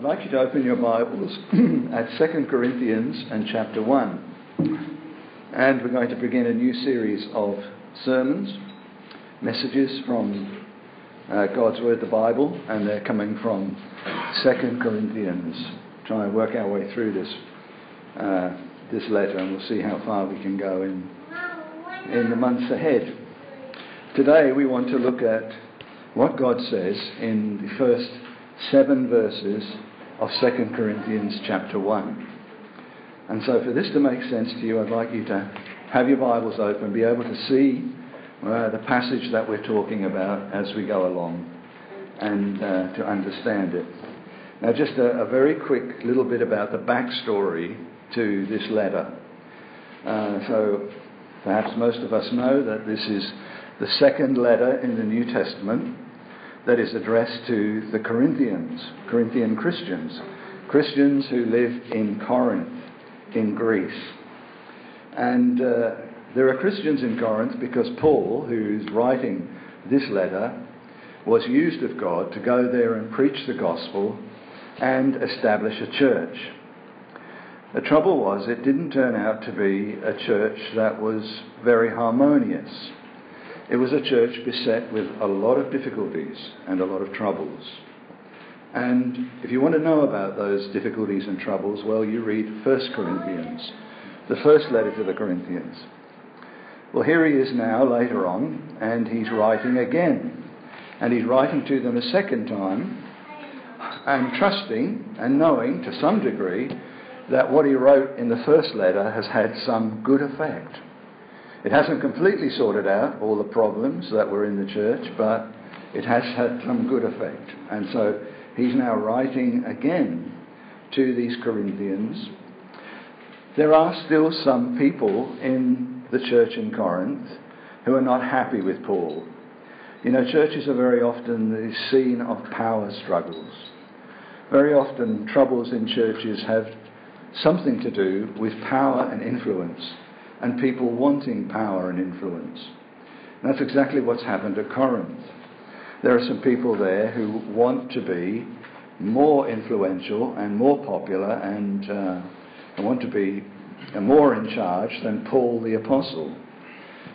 I'd like you to open your Bibles at 2 Corinthians and chapter 1. And we're going to begin a new series of sermons, messages from uh, God's Word, the Bible, and they're coming from 2 Corinthians. Try and work our way through this, uh, this letter, and we'll see how far we can go in, in the months ahead. Today we want to look at what God says in the first seven verses of 2 Corinthians chapter 1. And so, for this to make sense to you, I'd like you to have your Bibles open, be able to see uh, the passage that we're talking about as we go along, and uh, to understand it. Now, just a, a, very quick little bit about the backstory to this letter. Uh, so, perhaps most of us know that this is the second letter in the New Testament that is addressed to the Corinthians, Corinthian Christians, Christians who live in Corinth, in Greece. And uh, there are Christians in Corinth because Paul, who's writing this letter, was used of God to go there and preach the gospel and establish a church. The trouble was, it didn't turn out to be a church that was very harmonious. It was a church beset with a lot of difficulties and a lot of troubles. And if you want to know about those difficulties and troubles, well, you read 1 Corinthians, the first letter to the Corinthians. Well, here he is now, later on, and he's writing again. And he's writing to them a second time, and trusting and knowing to some degree that what he wrote in the first letter has had some good effect. It hasn't completely sorted out all the problems that were in the church, but it has had some good effect. And so he's now writing again to these Corinthians. There are still some people in the church in Corinth who are not happy with Paul. You know, churches are very often the scene of power struggles. Very often, troubles in churches have something to do with power and influence and people wanting power and influence. And that's exactly what's happened at Corinth. There are some people there who want to be more influential and more popular and uh, want to be more in charge than Paul the Apostle.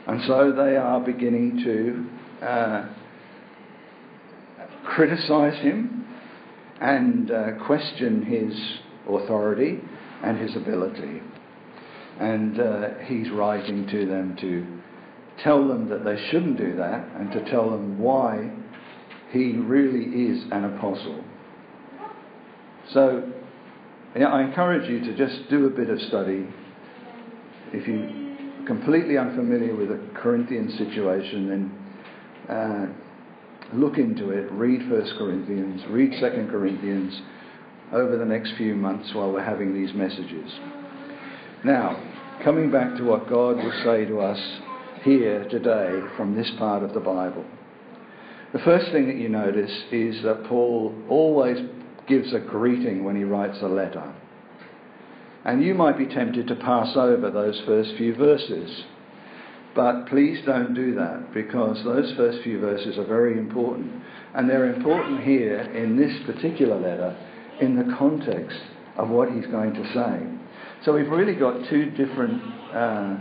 And so they are beginning to uh, criticize him and uh, question his authority and his ability. And uh, he's writing to them to tell them that they shouldn't do that and to tell them why he really is an apostle. So yeah, I encourage you to just do a bit of study. If you're completely unfamiliar with the Corinthian situation, then uh, look into it. Read 1 Corinthians, read 2 Corinthians over the next few months while we're having these messages. Now, coming back to what God will say to us here today from this part of the Bible. The first thing that you notice is that Paul always gives a greeting when he writes a letter. And you might be tempted to pass over those first few verses. But please don't do that because those first few verses are very important. And they're important here in this particular letter in the context of what he's going to say. So we've really got two different uh,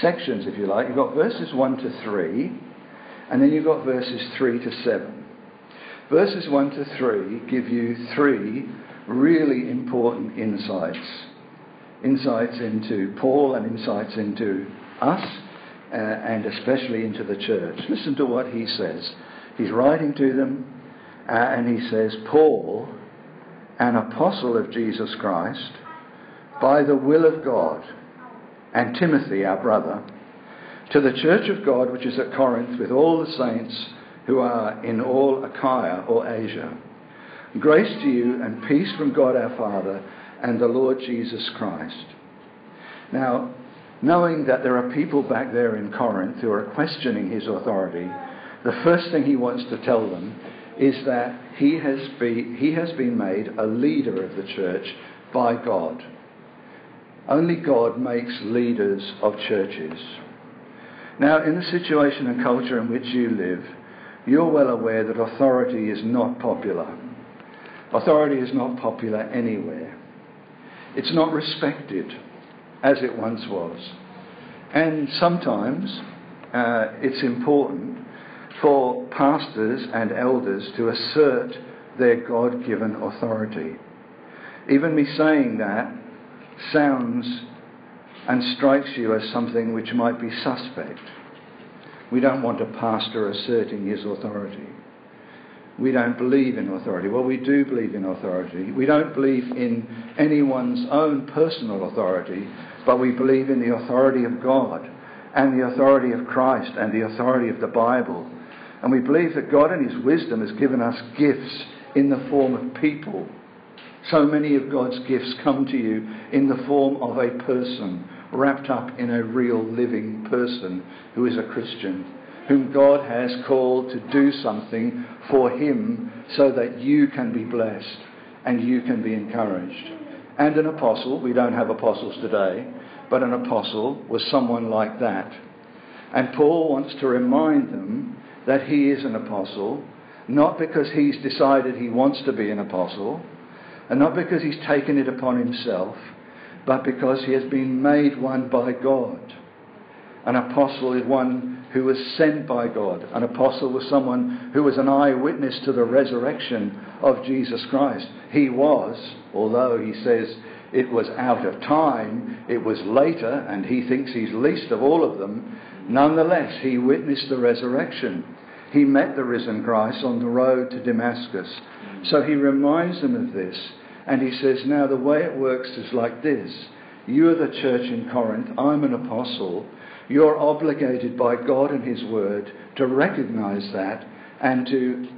sections, if you like. You've got verses 1 to 3, and then you've got verses 3 to 7. Verses 1 to 3 give you three really important insights insights into Paul and insights into us, uh, and especially into the church. Listen to what he says. He's writing to them, uh, and he says, Paul, an apostle of Jesus Christ, by the will of God, and Timothy, our brother, to the church of God which is at Corinth with all the saints who are in all Achaia or Asia. Grace to you and peace from God our Father and the Lord Jesus Christ. Now, knowing that there are people back there in Corinth who are questioning his authority, the first thing he wants to tell them is that he has, be, he has been made a leader of the church by God. Only God makes leaders of churches. Now, in the situation and culture in which you live, you're well aware that authority is not popular. Authority is not popular anywhere. It's not respected as it once was. And sometimes uh, it's important for pastors and elders to assert their God given authority. Even me saying that sounds and strikes you as something which might be suspect. We don't want a pastor asserting his authority. We don't believe in authority. Well, we do believe in authority. We don't believe in anyone's own personal authority, but we believe in the authority of God and the authority of Christ and the authority of the Bible. And we believe that God in His wisdom has given us gifts in the form of people. So many of God's gifts come to you in the form of a person wrapped up in a real living person who is a Christian whom God has called to do something for him so that you can be blessed and you can be encouraged. And an apostle, we don't have apostles today, but an apostle was someone like that. And Paul wants to remind them that he is an apostle, not because he's decided he wants to be an apostle, and not because he's taken it upon himself, but because he has been made one by God. An apostle is one who was sent by God. An apostle was someone who was an eyewitness to the resurrection of Jesus Christ. He was, although he says it was out of time, it was later, and he thinks he's least of all of them. Nonetheless, he witnessed the resurrection. He met the risen Christ on the road to Damascus. So he reminds them of this, and he says, Now the way it works is like this. You are the church in Corinth, I'm an apostle. You're obligated by God and His Word to recognize that and to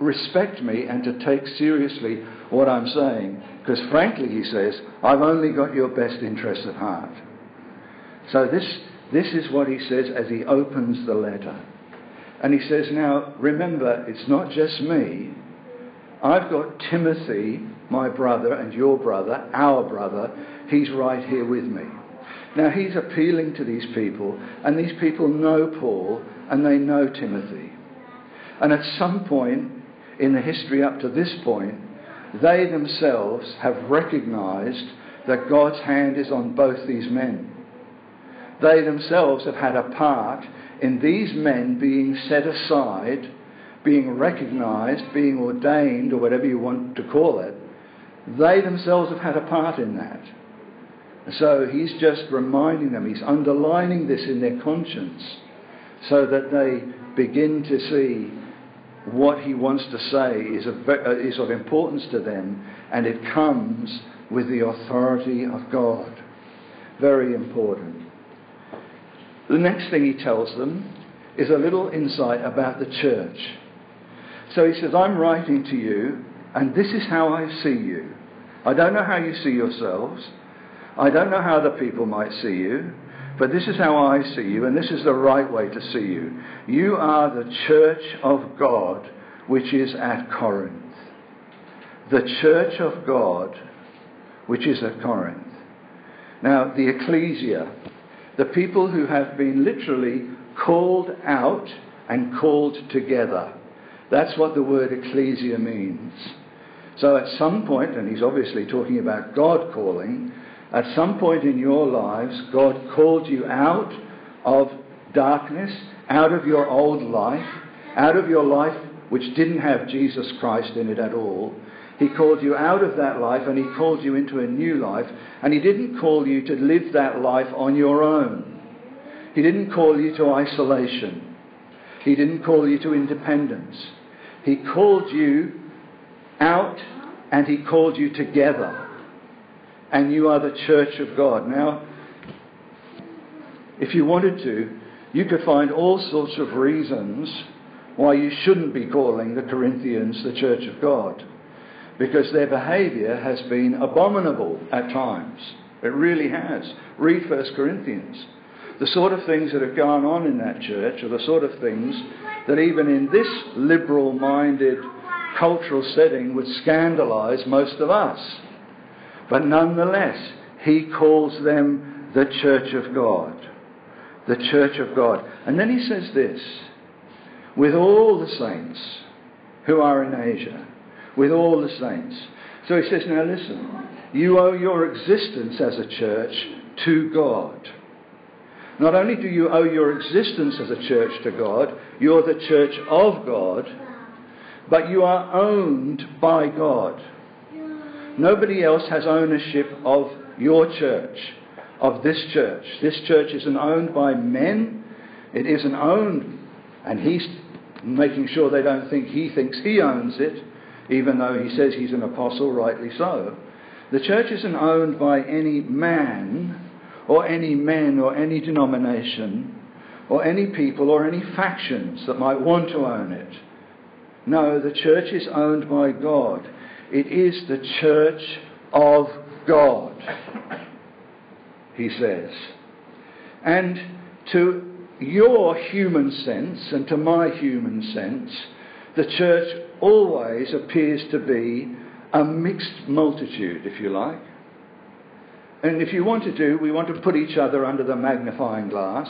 respect me and to take seriously what I'm saying. Because frankly, he says, I've only got your best interests at heart. So this, this is what he says as he opens the letter. And he says, Now, remember, it's not just me. I've got Timothy, my brother, and your brother, our brother. He's right here with me. Now he's appealing to these people, and these people know Paul and they know Timothy. And at some point in the history up to this point, they themselves have recognized that God's hand is on both these men. They themselves have had a part in these men being set aside, being recognized, being ordained, or whatever you want to call it. They themselves have had a part in that. So he's just reminding them, he's underlining this in their conscience so that they begin to see what he wants to say is of, uh, is of importance to them and it comes with the authority of God. Very important. The next thing he tells them is a little insight about the church. So he says, I'm writing to you, and this is how I see you. I don't know how you see yourselves. I don't know how the people might see you, but this is how I see you, and this is the right way to see you. You are the church of God, which is at Corinth. The church of God, which is at Corinth. Now, the ecclesia, the people who have been literally called out and called together. That's what the word ecclesia means. So at some point, and he's obviously talking about God calling, at some point in your lives, God called you out of darkness, out of your old life, out of your life which didn't have Jesus Christ in it at all. He called you out of that life and He called you into a new life. And He didn't call you to live that life on your own. He didn't call you to isolation. He didn't call you to independence. He called you out and He called you together and you are the church of God. Now, if you wanted to, you could find all sorts of reasons why you shouldn't be calling the Corinthians the church of God. Because their behaviour has been abominable at times. It really has. Read 1 Corinthians. The sort of things that have gone on in that church are the sort of things that even in this liberal minded cultural setting would scandalise most of us. But nonetheless, he calls them the church of God. The church of God. And then he says this with all the saints who are in Asia, with all the saints. So he says, now listen, you owe your existence as a church to God. Not only do you owe your existence as a church to God, you're the church of God, but you are owned by God. Nobody else has ownership of your church, of this church. This church isn't owned by men, it isn't owned, and he's making sure they don't think he thinks he owns it, even though he says he's an apostle, rightly so. The church isn't owned by any man or any men or any denomination or any people or any factions that might want to own it. No, the church is owned by God. It is the church of God, he says. And to your human sense and to my human sense, the church always appears to be a mixed multitude, if you like. And if you want to do, we want to put each other under the magnifying glass.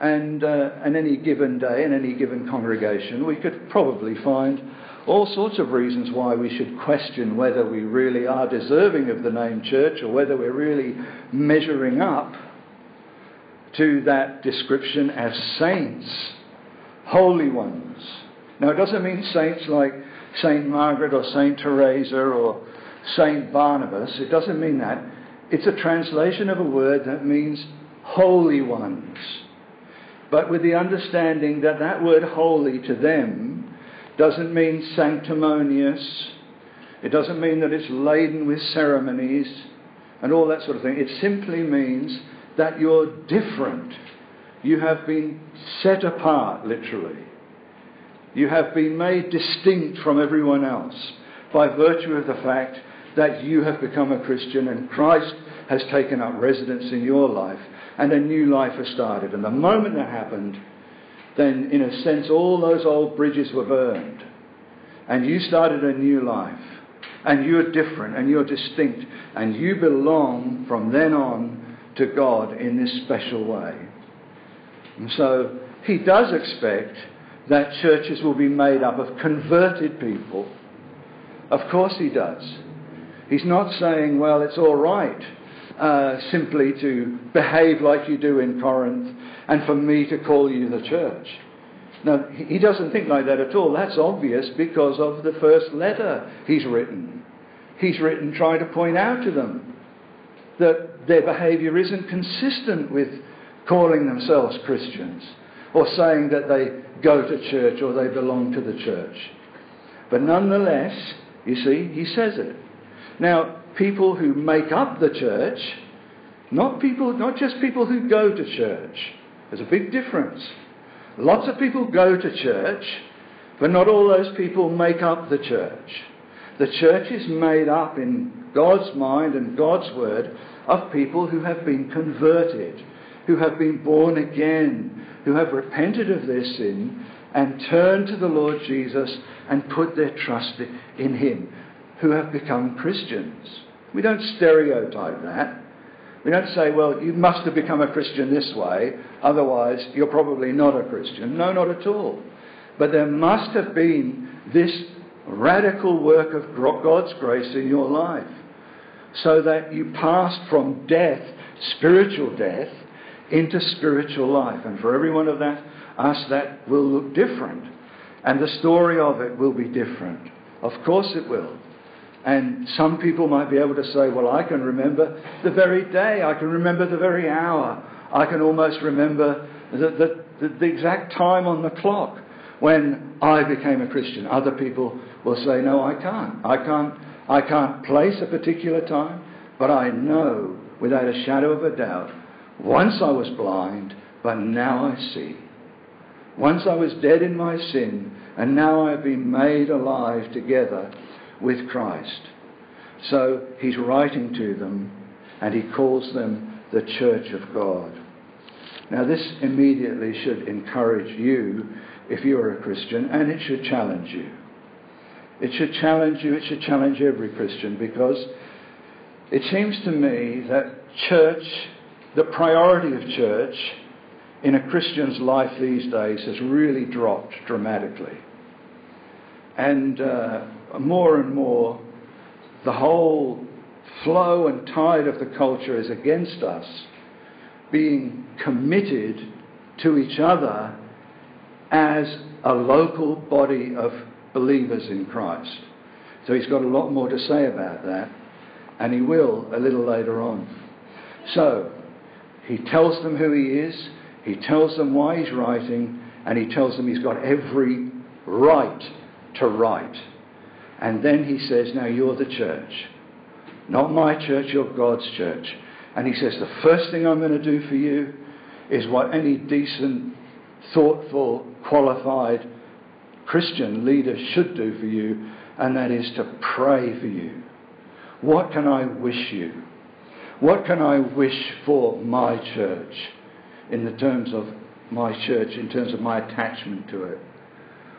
And uh, on any given day, in any given congregation, we could probably find all sorts of reasons why we should question whether we really are deserving of the name church or whether we're really measuring up to that description as saints, holy ones. Now, it doesn't mean saints like Saint Margaret or Saint Teresa or Saint Barnabas. It doesn't mean that. It's a translation of a word that means holy ones. But with the understanding that that word holy to them doesn't mean sanctimonious. It doesn't mean that it's laden with ceremonies and all that sort of thing. It simply means that you're different. You have been set apart, literally. You have been made distinct from everyone else by virtue of the fact that you have become a Christian and Christ has taken up residence in your life and a new life has started. And the moment that happened, then in a sense all those old bridges were burned and you started a new life and you're different and you're distinct and you belong from then on to God in this special way. And so he does expect that churches will be made up of converted people. Of course, he does. He's not saying, well, it's all right uh, simply to behave like you do in Corinth and for me to call you the church. No, he doesn't think like that at all. That's obvious because of the first letter he's written. He's written trying to point out to them that their behaviour isn't consistent with calling themselves Christians or saying that they go to church or they belong to the church. But nonetheless, you see, he says it. Now, people who make up the church, not people, not just people who go to church. There's a big difference. Lots of people go to church, but not all those people make up the church. The church is made up in God's mind and God's word of people who have been converted, who have been born again, who have repented of their sin and turned to the Lord Jesus and put their trust in Him, who have become Christians. We don't stereotype that. We don't say, well, you must have become a Christian this way, otherwise you're probably not a Christian. No, not at all. But there must have been this radical work of God's grace in your life so that you passed from death, spiritual death, into spiritual life. And for every one of that, us, that will look different. And the story of it will be different. Of course it will. And some people might be able to say, well, I can remember the very day, I can remember the very hour, I can almost remember the, the, the, exact time on the clock when I became a Christian. Other people will say, no, I can't. I can't, I can't place a particular time, but I know without a shadow of a doubt once I was blind, but now I see. Once I was dead in my sin, and now I have been made alive together with Christ. So he's writing to them, and he calls them the church of God. Now, this immediately should encourage you if you're a Christian, and it should challenge you. It should challenge you, it should challenge every Christian, because it seems to me that church the priority of church in a Christian's life these days has really dropped dramatically. And uh, more and more, the whole flow and tide of the culture is against us being committed to each other as a local body of believers in Christ. So he's got a lot more to say about that, and he will a little later on. So, he tells them who he is, he tells them why he's writing, and he tells them he's got every right to write. And then he says, Now you're the church. Not my church, you're God's church. And he says, The first thing I'm going to do for you is what any decent, thoughtful, qualified Christian leader should do for you, and that is to pray for you. What can I wish you? What can I wish for my church in the terms of my church, in terms of my attachment to it?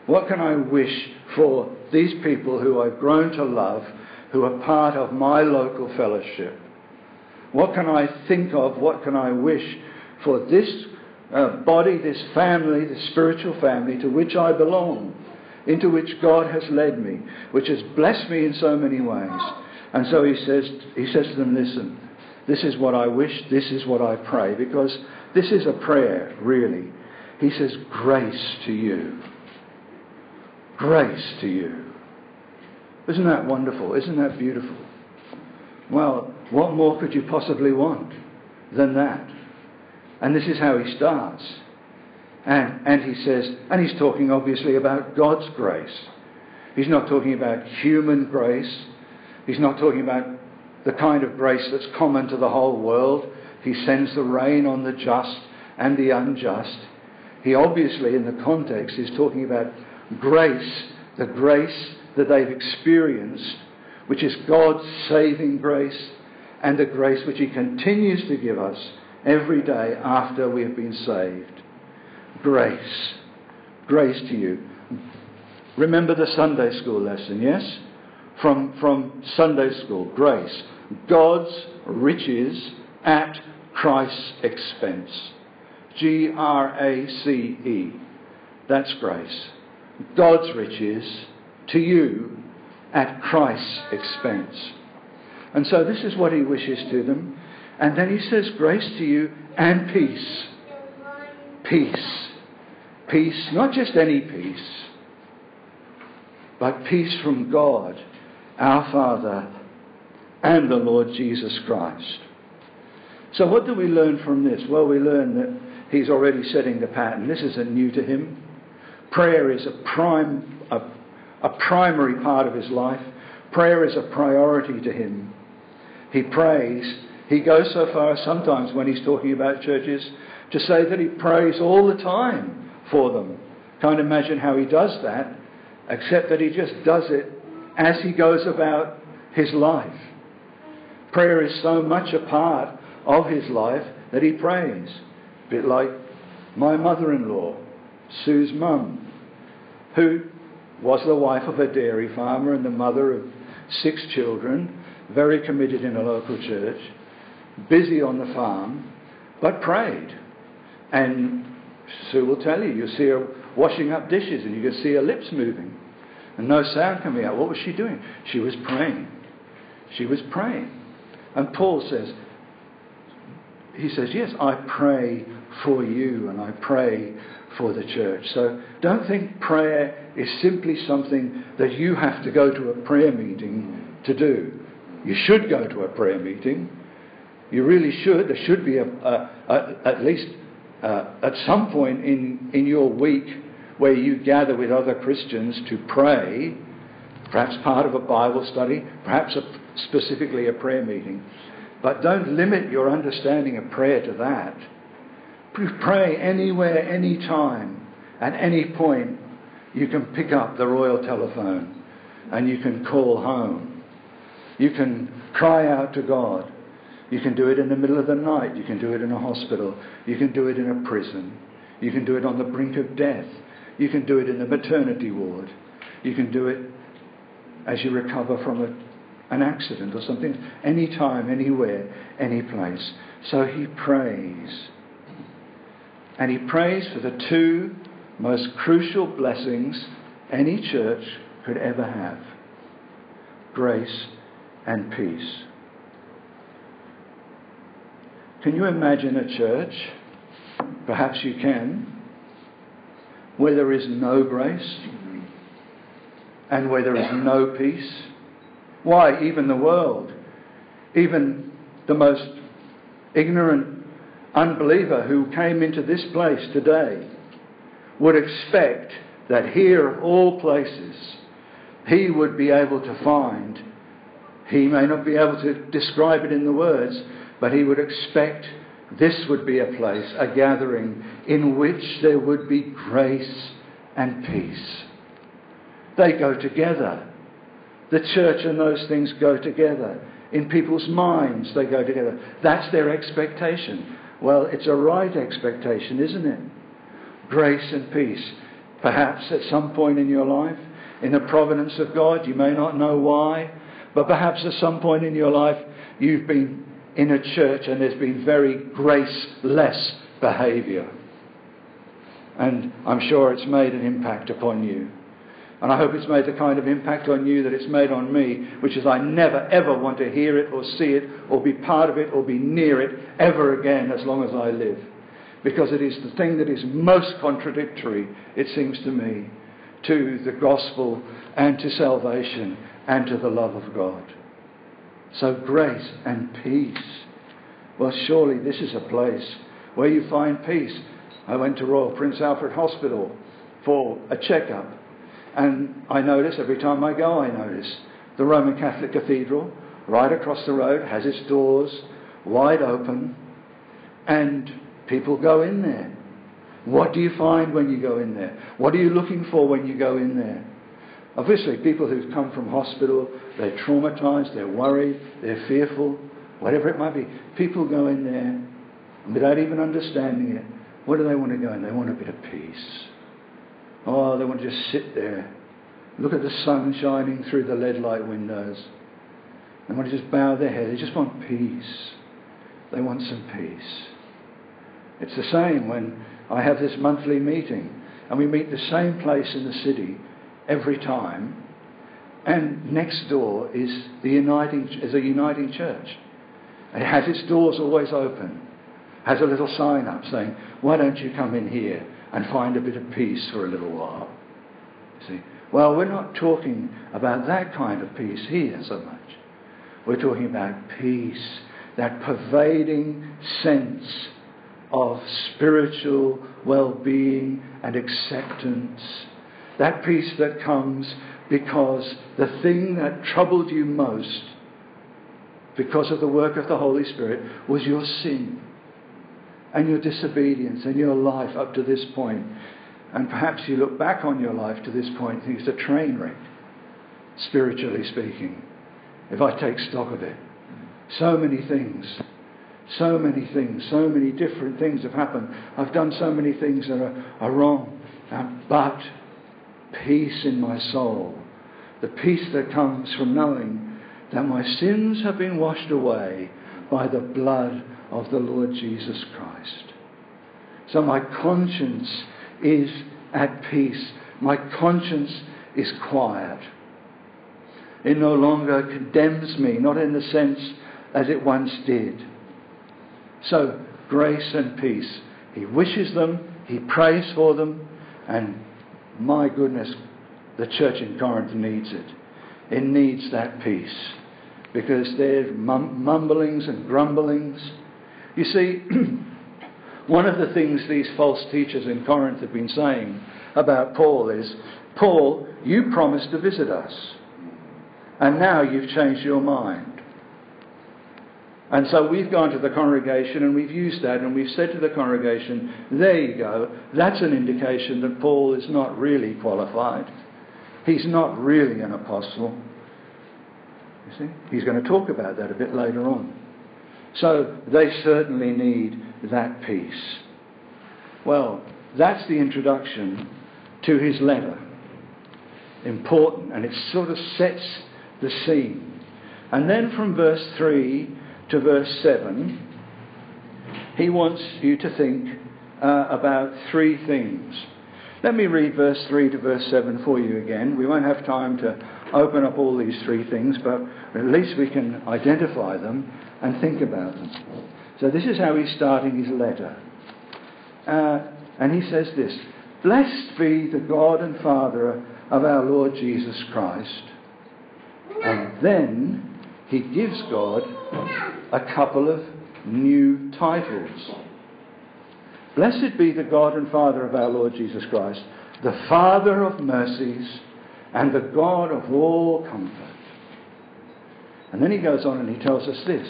What can I wish for these people who I've grown to love, who are part of my local fellowship? What can I think of? What can I wish for this uh, body, this family, this spiritual family to which I belong, into which God has led me, which has blessed me in so many ways? And so he says, he says to them, listen, this is what I wish, this is what I pray, because this is a prayer, really. He says, grace to you. Grace to you. Isn't that wonderful? Isn't that beautiful? Well, what more could you possibly want than that? And this is how he starts. And, and he says, and he's talking obviously about God's grace. He's not talking about human grace. He's not talking about the kind of grace that's common to the whole world. He sends the rain on the just and the unjust. He obviously, in the context, is talking about grace, the grace that they've experienced, which is God's saving grace and the grace which He continues to give us every day after we have been saved. Grace. Grace to you. Remember the Sunday school lesson, yes? From, from Sunday school. Grace. God's riches at Christ's expense. G R A C E. That's grace. God's riches to you at Christ's expense. And so this is what he wishes to them. And then he says, Grace to you and peace. Peace. Peace, not just any peace, but peace from God, our Father, and the Lord Jesus Christ. So, what do we learn from this? Well, we learn that he's already setting the pattern. This isn't new to him. Prayer is a prime, a, a primary part of his life. Prayer is a priority to him. He prays. He goes so far sometimes when he's talking about churches to say that he prays all the time for them. Can't imagine how he does that, except that he just does it as he goes about his life. Prayer is so much a part of his life that he prays. A bit like my mother in law, Sue's mum, who was the wife of a dairy farmer and the mother of six children, very committed in a local church, busy on the farm, but prayed. And Sue will tell you, you see her washing up dishes and you can see her lips moving and no sound coming out. What was she doing? She was praying. She was praying. And Paul says, he says, Yes, I pray for you and I pray for the church. So don't think prayer is simply something that you have to go to a prayer meeting to do. You should go to a prayer meeting. You really should. There should be a, a, a at least uh, at some point in, in your week where you gather with other Christians to pray, perhaps part of a Bible study, perhaps a specifically a prayer meeting. But don't limit your understanding of prayer to that. Pray anywhere, anytime, at any point. You can pick up the royal telephone and you can call home. You can cry out to God. You can do it in the middle of the night. You can do it in a hospital. You can do it in a prison. You can do it on the brink of death. You can do it in the maternity ward. You can do it as you recover from a an accident or something, anytime, anywhere, any place. So he prays. And he prays for the two most crucial blessings any church could ever have grace and peace. Can you imagine a church? Perhaps you can, where there is no grace and where there is no peace. Why, even the world, even the most ignorant unbeliever who came into this place today would expect that here, of all places, he would be able to find, he may not be able to describe it in the words, but he would expect this would be a place, a gathering, in which there would be grace and peace. They go together. The church and those things go together. In people's minds, they go together. That's their expectation. Well, it's a right expectation, isn't it? Grace and peace. Perhaps at some point in your life, in the providence of God, you may not know why, but perhaps at some point in your life, you've been in a church and there's been very graceless behaviour. And I'm sure it's made an impact upon you. And I hope it's made the kind of impact on you that it's made on me, which is I never ever want to hear it or see it or be part of it or be near it ever again as long as I live. Because it is the thing that is most contradictory, it seems to me, to the gospel and to salvation and to the love of God. So, grace and peace. Well, surely this is a place where you find peace. I went to Royal Prince Alfred Hospital for a checkup, and I notice every time I go, I notice the Roman Catholic Cathedral right across the road has its doors wide open, and people go in there. What do you find when you go in there? What are you looking for when you go in there? Obviously, people who've come from hospital, they're traumatized, they're worried, they're fearful, whatever it might be. People go in there without even understanding it. What do they want to go in? They want a bit of peace. Oh, they want to just sit there, look at the sun shining through the lead light windows. They want to just bow their head. They just want peace. They want some peace. It's the same when I have this monthly meeting and we meet the same place in the city every time. And next door is the uniting is a uniting church. It has its doors always open. Has a little sign up saying, "Why don't you come in here and find a bit of peace for a little while?" See, well, we're not talking about that kind of peace here so much. We're talking about peace, that pervading sense of spiritual well-being and acceptance that peace that comes because the thing that troubled you most, because of the work of the Holy Spirit, was your sin and your disobedience and your life up to this point. And perhaps you look back on your life to this point and think it's a train wreck, spiritually speaking, if I take stock of it. So many things, so many things, so many different things have happened. I've done so many things that are, are wrong. But peace in my soul. The peace that comes from knowing that my sins have been washed away by the blood of the Lord Jesus Christ. So my conscience is at peace. My conscience is quiet. It no longer condemns me, not in the sense as it once did. So, grace and peace. He wishes them, he prays for them, and my goodness, the church in Corinth needs it. It needs that peace because mum- mumblings and grumblings. You see, one of the things these false teachers in Corinth have been saying about Paul is Paul, you promised to visit us, and now you've changed your mind. And so we've gone to the congregation and we've used that and we've said to the congregation, there you go, that's an indication that Paul is not really qualified. He's not really an apostle. You see? He's going to talk about that a bit later on. So they certainly need that peace. Well, that's the introduction to his letter. Important, and it sort of sets the scene. And then from verse 3 to verse 7, he wants you to think uh, about three things. Let me read verse 3 to verse 7 for you again. We won't have time to open up all these three things, but at least we can identify them and think about them. So this is how he's starting his letter. Uh, and he says this Blessed be the God and Father of our Lord Jesus Christ. And then he gives God a couple of new titles. Blessed be the God and Father of our Lord Jesus Christ, the Father of mercies and the God of all comfort. And then he goes on and he tells us this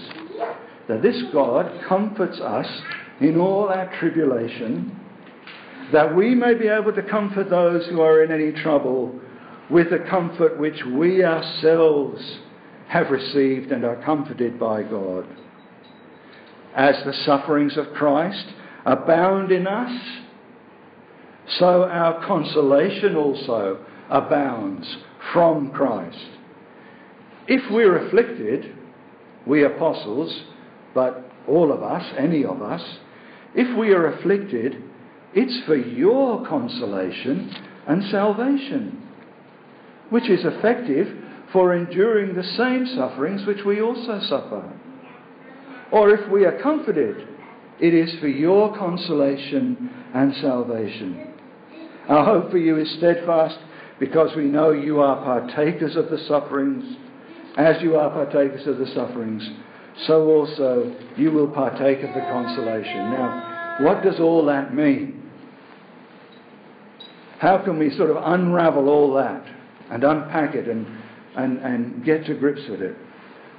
that this God comforts us in all our tribulation, that we may be able to comfort those who are in any trouble with the comfort which we ourselves have received and are comforted by God. As the sufferings of Christ abound in us, so our consolation also abounds from Christ. If we're afflicted, we apostles, but all of us, any of us, if we are afflicted, it's for your consolation and salvation, which is effective for enduring the same sufferings which we also suffer. Or if we are comforted, it is for your consolation and salvation. Our hope for you is steadfast because we know you are partakers of the sufferings. As you are partakers of the sufferings, so also you will partake of the consolation. Now, what does all that mean? How can we sort of unravel all that and unpack it and, and, and get to grips with it?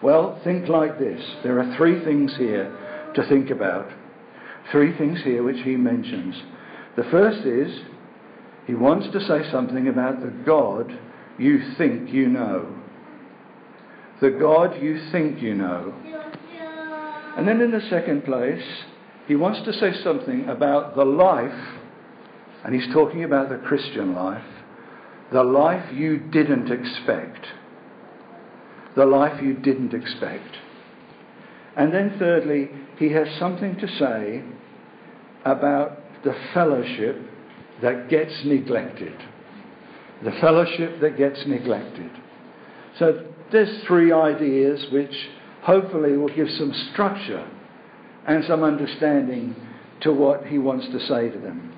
Well, think like this. There are three things here to think about. Three things here which he mentions. The first is he wants to say something about the God you think you know. The God you think you know. And then in the second place, he wants to say something about the life, and he's talking about the Christian life, the life you didn't expect. The life you didn't expect. And then thirdly, he has something to say about the fellowship that gets neglected. The fellowship that gets neglected. So there's three ideas which hopefully will give some structure and some understanding to what he wants to say to them.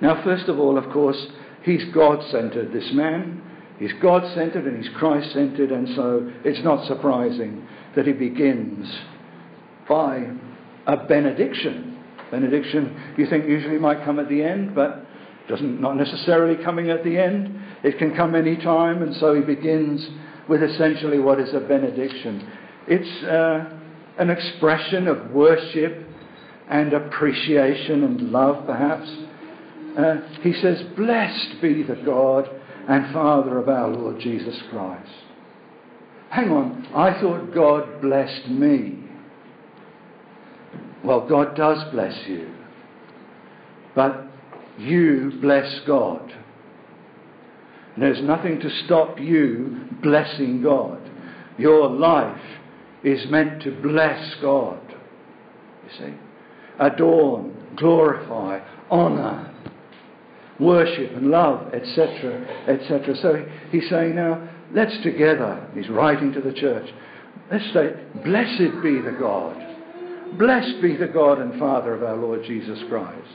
Now, first of all, of course, he's God centered, this man. He's God centered and he's Christ centered, and so it's not surprising that he begins by a benediction. Benediction, you think, usually might come at the end, but doesn't not necessarily coming at the end. It can come any time, and so he begins with essentially what is a benediction. It's uh, an expression of worship and appreciation and love, perhaps. Uh, he says, Blessed be the God and Father of our Lord Jesus Christ. Hang on, I thought God blessed me. Well, God does bless you. But you bless God. There's nothing to stop you blessing God. Your life is meant to bless God. You see? Adorn, glorify, honour, worship and love, etc., etc. So he's saying now, let's together, he's writing to the church, let's say, blessed be the God. Blessed be the God and Father of our Lord Jesus Christ.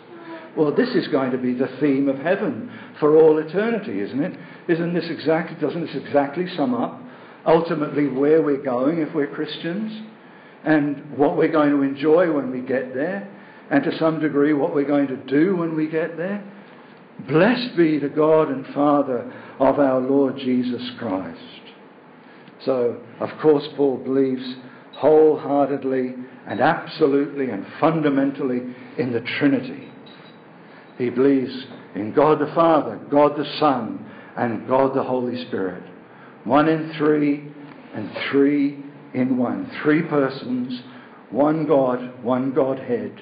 Well, this is going to be the theme of heaven for all eternity, isn't it? Isn't this exactly, doesn't this exactly sum up ultimately where we're going if we're Christians, and what we're going to enjoy when we get there, and to some degree what we're going to do when we get there. Blessed be the God and Father of our Lord Jesus Christ. So, of course, Paul believes wholeheartedly and absolutely and fundamentally in the Trinity. He believes in God the Father, God the Son, and God the Holy Spirit. One in three, and three in one. Three persons, one God, one Godhead.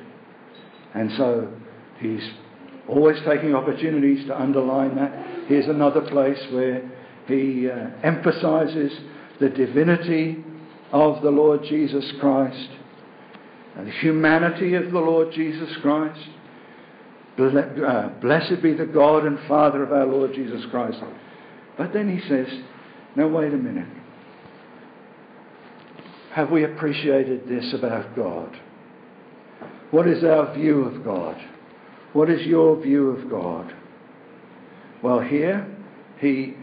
And so he's always taking opportunities to underline that. Here's another place where he uh, emphasizes the divinity of the Lord Jesus Christ and the humanity of the Lord Jesus Christ. Uh, blessed be the God and Father of our Lord Jesus Christ. But then he says, Now, wait a minute. Have we appreciated this about God? What is our view of God? What is your view of God? Well, here he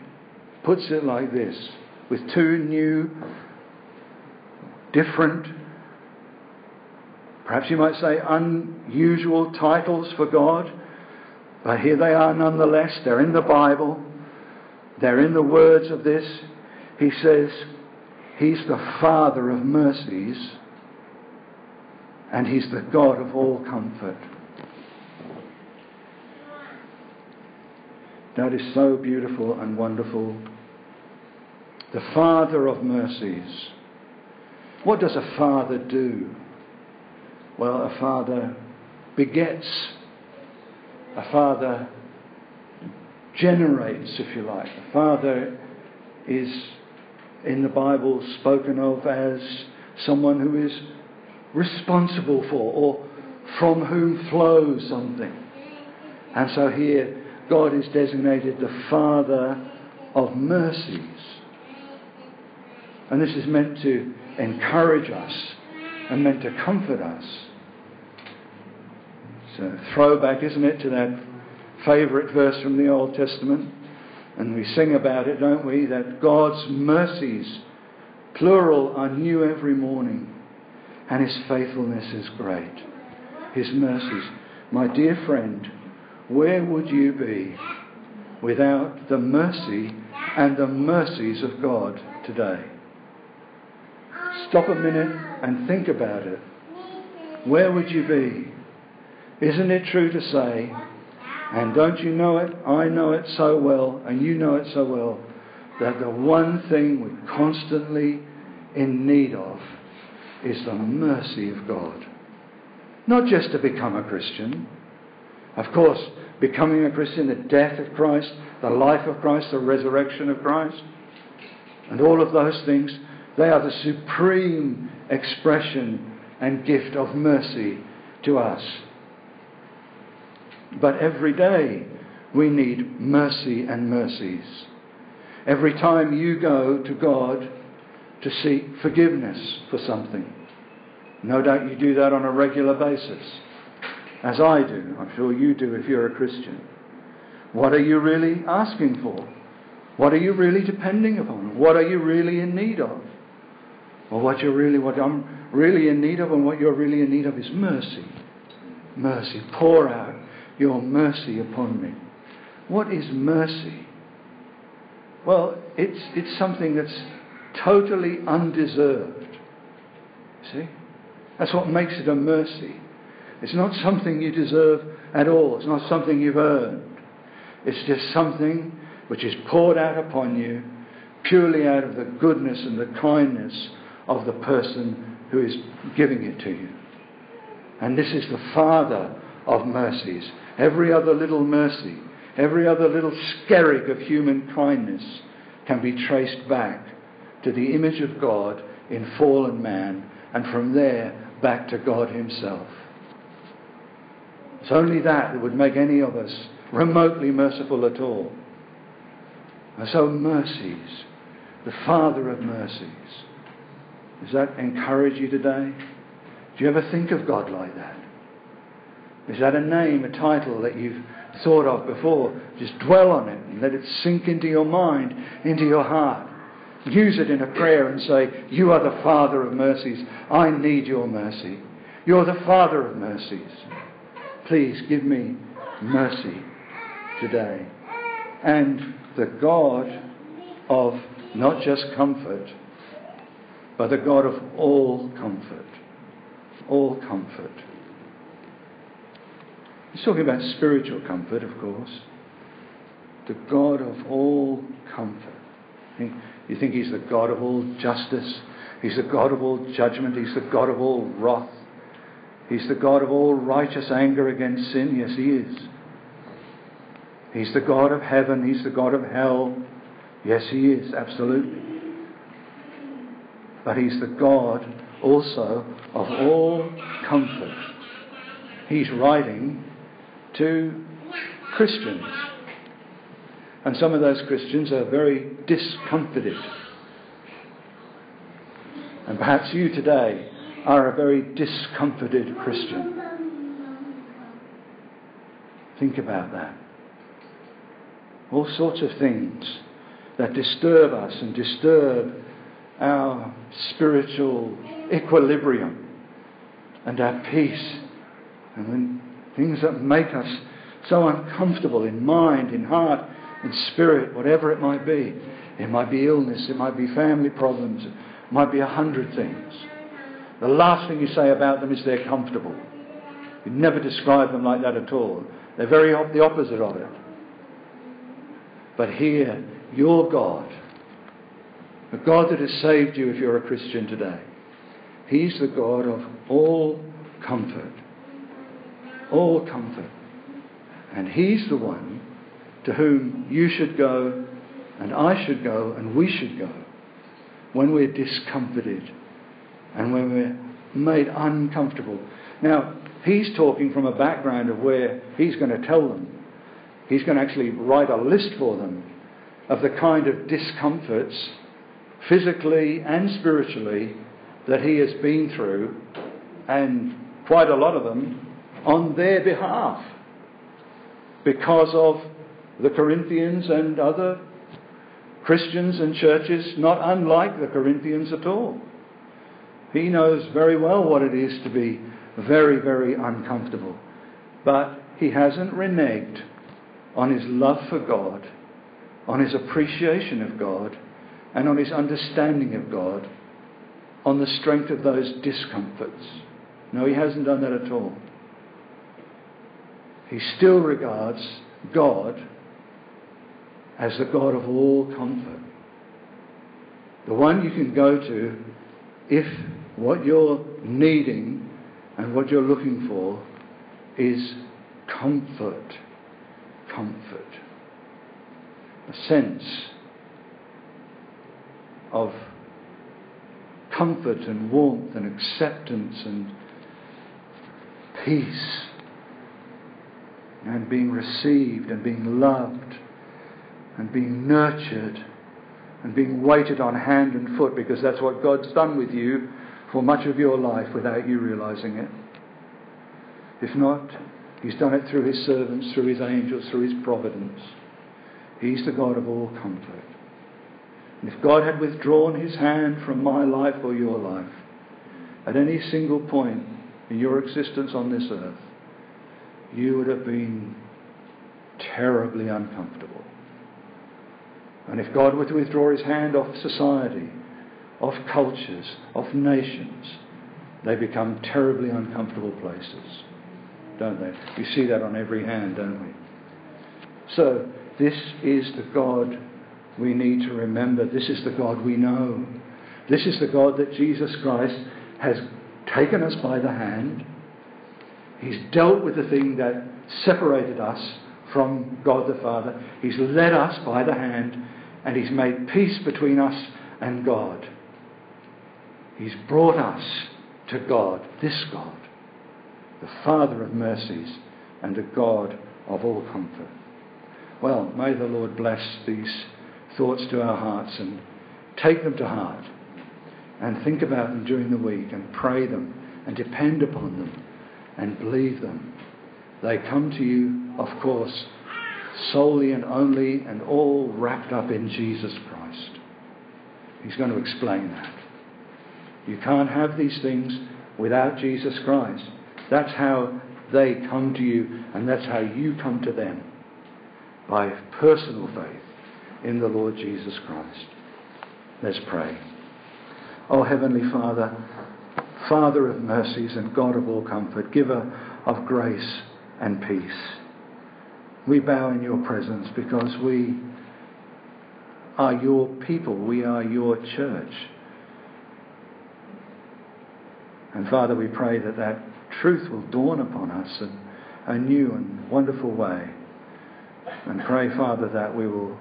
puts it like this with two new, different, perhaps you might say unusual titles for God. But here they are nonetheless. They're in the Bible. They're in the words of this. He says, He's the Father of mercies and He's the God of all comfort. That is so beautiful and wonderful. The Father of mercies. What does a father do? Well, a father begets. A father generates, if you like. A father is in the Bible spoken of as someone who is responsible for or from whom flows something. And so here, God is designated the Father of mercies. And this is meant to encourage us and meant to comfort us. A throwback, isn't it, to that favourite verse from the Old Testament. And we sing about it, don't we? That God's mercies, plural, are new every morning and his faithfulness is great. His mercies. My dear friend, where would you be without the mercy and the mercies of God today? Stop a minute and think about it. Where would you be? Isn't it true to say, and don't you know it? I know it so well, and you know it so well, that the one thing we're constantly in need of is the mercy of God. Not just to become a Christian. Of course, becoming a Christian, the death of Christ, the life of Christ, the resurrection of Christ, and all of those things, they are the supreme expression and gift of mercy to us. But every day we need mercy and mercies. Every time you go to God to seek forgiveness for something. No doubt you do that on a regular basis, as I do. I'm sure you do if you're a Christian. What are you really asking for? What are you really depending upon? What are you really in need of? Well, what you're really, what I'm really in need of, and what you're really in need of is mercy. Mercy. Pour out your mercy upon me. What is mercy? Well, it's, it's something that's totally undeserved. See? That's what makes it a mercy. It's not something you deserve at all. It's not something you've earned. It's just something which is poured out upon you purely out of the goodness and the kindness of the person who is giving it to you. And this is the Father of mercies. Every other little mercy, every other little skerrick of human kindness can be traced back to the image of God in fallen man, and from there back to God Himself. It's only that that would make any of us remotely merciful at all. And so, mercies, the Father of mercies. Does that encourage you today? Do you ever think of God like that? Is that a name, a title that you've thought of before? Just dwell on it and let it sink into your mind, into your heart. Use it in a prayer and say, You are the Father of mercies. I need your mercy. You're the Father of mercies. Please give me mercy today. And the God of not just comfort, but the God of all comfort. All comfort. He's talking about spiritual comfort, of course. The God of all comfort. You think he's the God of all justice? He's the God of all judgment. He's the God of all wrath. He's the God of all righteous anger against sin. Yes, he is. He's the God of heaven. He's the God of hell. Yes, he is, absolutely. But he's the God also of all comfort. He's writing to Christians. And some of those Christians are very discomfited. And perhaps you today are a very discomforted Christian. Think about that. All sorts of things that disturb us and disturb our spiritual equilibrium and our peace. And things that make us so uncomfortable in mind, in heart, in spirit, whatever it might be. It might be illness, it might be family problems, it might be a hundred things. The last thing you say about them is they're comfortable. You never describe them like that at all. They're very op- the opposite of it. But here, your God, the God that has saved you if you're a Christian today, He's the God of all comfort. All comfort. And He's the one to whom you should go, and I should go, and we should go when we're discomforted and when we're made uncomfortable. Now, he's talking from a background of where he's going to tell them. He's going to actually write a list for them of the kind of discomforts, physically and spiritually, that he has been through, and quite a lot of them on their behalf because of the Corinthians and other Christians and churches, not unlike the Corinthians at all. He knows very well what it is to be very, very uncomfortable. But he hasn't reneged on his love for God, on his appreciation of God, and on his understanding of God on the strength of those discomforts. No, he hasn't done that at all. He still regards God as the God of all comfort. The one you can go to if what you're needing and what you're looking for is comfort. Comfort. A sense of comfort and warmth and acceptance and peace and being received and being loved and being nurtured and being waited on hand and foot because that's what God's done with you for much of your life without you realizing it. If not, He's done it through His servants, through His angels, through His providence. He's the God of all comfort. And if God had withdrawn His hand from my life or your life at any single point in your existence on this earth, you would have been terribly uncomfortable. And if God were to withdraw his hand off society, off cultures, off nations, they become terribly uncomfortable places, don't they? We see that on every hand, don't we? So, this is the God we need to remember. This is the God we know. This is the God that Jesus Christ has taken us by the hand. He's dealt with the thing that separated us from God the Father. He's led us by the hand and He's made peace between us and God. He's brought us to God, this God, the Father of mercies and the God of all comfort. Well, may the Lord bless these thoughts to our hearts and take them to heart and think about them during the week and pray them and depend upon them and believe them. They come to you, of course, solely and only and all wrapped up in Jesus Christ. He's going to explain that. You can't have these things without Jesus Christ. That's how they come to you, and that's how you come to them by personal faith in the Lord Jesus Christ. Let's pray. Oh, Heavenly Father, Father of mercies and God of all comfort, giver of grace and peace. We bow in your presence because we are your people. We are your church. And Father, we pray that that truth will dawn upon us in a new and wonderful way. And pray, Father, that we will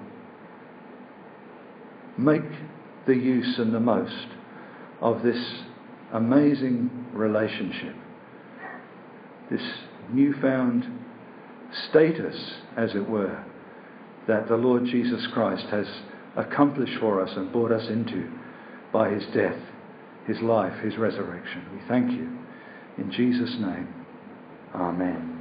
make the use and the most of this amazing relationship, this newfound status, as it were, that the Lord Jesus Christ has accomplished for us and brought us into by his death, his life, his resurrection. We thank you. In Jesus' name, Amen.